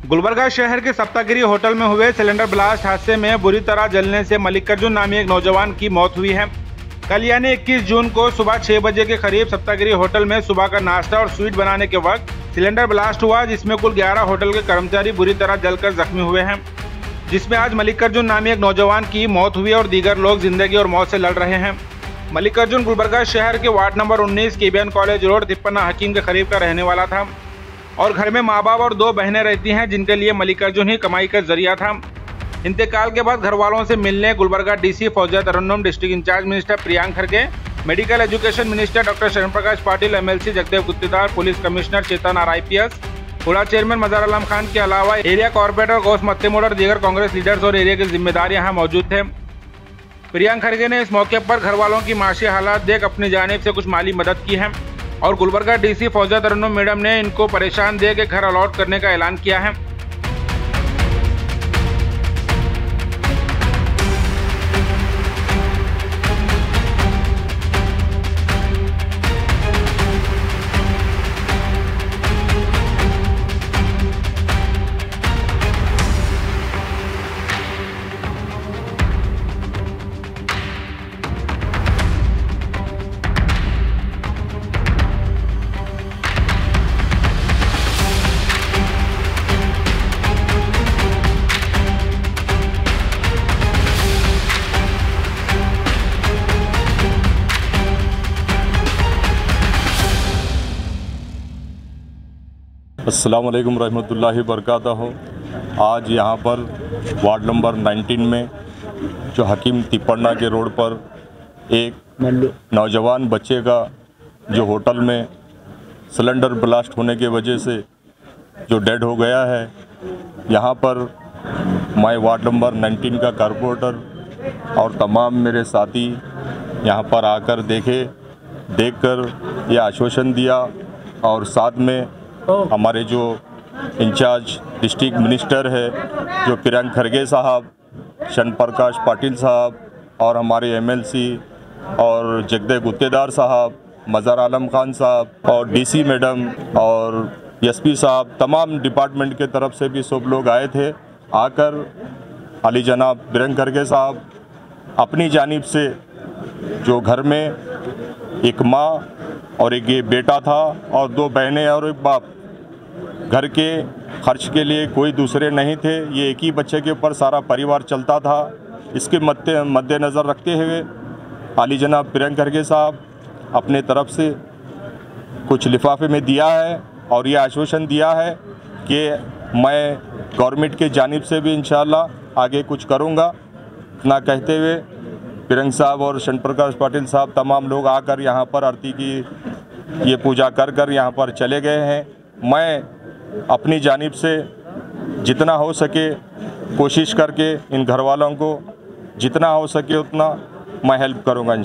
गुलबर्गा शहर के सप्तागिरी होटल में हुए सिलेंडर ब्लास्ट हादसे में बुरी तरह जलने से मलिक अर्जुन नामी एक नौजवान की मौत हुई है। कल यानी 21 जून को सुबह छह बजे के करीब सप्तागिरी होटल में सुबह का नाश्ता और स्वीट बनाने के वक्त सिलेंडर ब्लास्ट हुआ, जिसमें कुल 11 होटल के कर्मचारी बुरी तरह जलकर जख्मी हुए हैं। जिसमें आज मलिक अर्जुन नामी एक नौजवान की मौत हुई और दीगर लोग ज़िंदगी और मौत से लड़ रहे हैं। मलिक अर्जुन गुलबर्गा शहर के ward number 19 KBN college road, Tippanna Hakeem के करीब का रहने वाला था। और घर में माँ बाप और दो बहनें रहती हैं, जिनके लिए मल्लिकार्जुन ही कमाई का ज़रिया था। इंतकाल के बाद घर वालों से मिलने Gulbarga DC Fouzia Tarannum district incharge minister Priyank खड़गे, medical education minister doctor Sharan Prakash Patil, MLC Jagdev Guttedar police commissioner Chetan R IPS HUDA chairman Mazhar Alam Khan के अलावा एरिया कॉर्पोरेटर गौस मत्तेमोड़ और दीगर कांग्रेस लीडर्स और area के जिम्मेदार यहाँ मौजूद थे। प्रियांक खड़गे ने इस मौके पर घर वालों की माशी हालात देख अपनी जानब से कुछ माली मदद की है। और गुलबर्गा डीसी फौजा तरन्नुम मैडम ने इनको परेशान दे के घर अलॉट करने का ऐलान किया है। अस्सलाम वालेकुम रहमतुल्लाहि वरकatuh आज यहाँ पर वार्ड नंबर 19 में जो हकीम तिपन्ना के रोड पर एक नौजवान बच्चे का जो होटल में सिलेंडर ब्लास्ट होने के वजह से जो डेड हो गया है यहाँ पर मैं वार्ड नंबर 19 का कारपोरेटर और तमाम मेरे साथी यहाँ पर आकर देखे देखकर यह आश्वासन दिया और साथ में हमारे जो इंचार्ज डिस्ट्रिक्ट मिनिस्टर है, जो प्रियंक खरगे साहब शन प्रकाश पाटिल साहब, और हमारे एमएलसी और जगदेव गुत्तेदार साहब, मज़ार आलम खान साहब, और डीसी मैडम और एसपी साहब, तमाम डिपार्टमेंट के तरफ़ से भी सब लोग आए थे। आकर अली जनाब प्रियंक खरगे साहब अपनी जानिब से जो घर में एक माँ और एक ये बेटा था और दो बहनें और एक बाप घर के खर्च के लिए कोई दूसरे नहीं थे, ये एक ही बच्चे के ऊपर सारा परिवार चलता था। इसके मद्दे मद्देनज़र रखते हुए आली जनाब प्रियंक खरगे साहब अपने तरफ़ से कुछ लिफाफे में दिया है और ये आश्वासन दिया है कि मैं गवर्नमेंट के जानिब से भी इन आगे कुछ करूँगा। इतना कहते हुए प्रियंक साहब और शन प्रकाश पाटिल साहब तमाम लोग आकर यहाँ पर आरती की, ये पूजा कर कर यहाँ पर चले गए हैं। मैं अपनी जानिब से जितना हो सके कोशिश करके इन घर वालों को जितना हो सके उतना मैं हेल्प करूँगा इन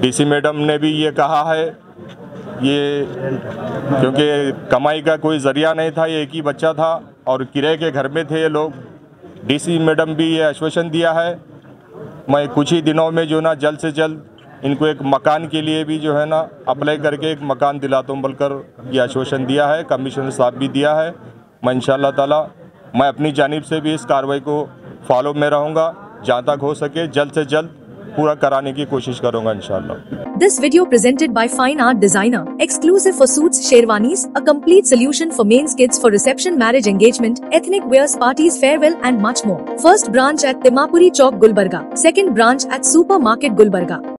डीसी मैडम ने भी ये कहा है, ये क्योंकि कमाई का कोई ज़रिया नहीं था, ये एक ही बच्चा था और किराए के घर में थे ये लोग। डीसी मैडम भी ये आश्वासन दिया है, मैं कुछ ही दिनों में जो ना जल्द से जल्द इनको एक मकान के लिए भी जो है ना अप्लाई करके एक मकान दिला तो बोलकर ये आश्वासन दिया है, कमिश्नर साहब भी दिया है। मैं इन ताला, मैं अपनी जानिब से भी इस कार्रवाई को फॉलो में रहूँगा, जहाँ तक हो सके जल्द से जल्द पूरा कराने की कोशिश करूँगा इनशाला this video presented by fine art designer exclusive for suit sherwani solution for mens kids for reception marriage engagement ethnic wears party farewell and much more first branch at Timmapuri chowk Gulbarga second branch at super market Gulbarga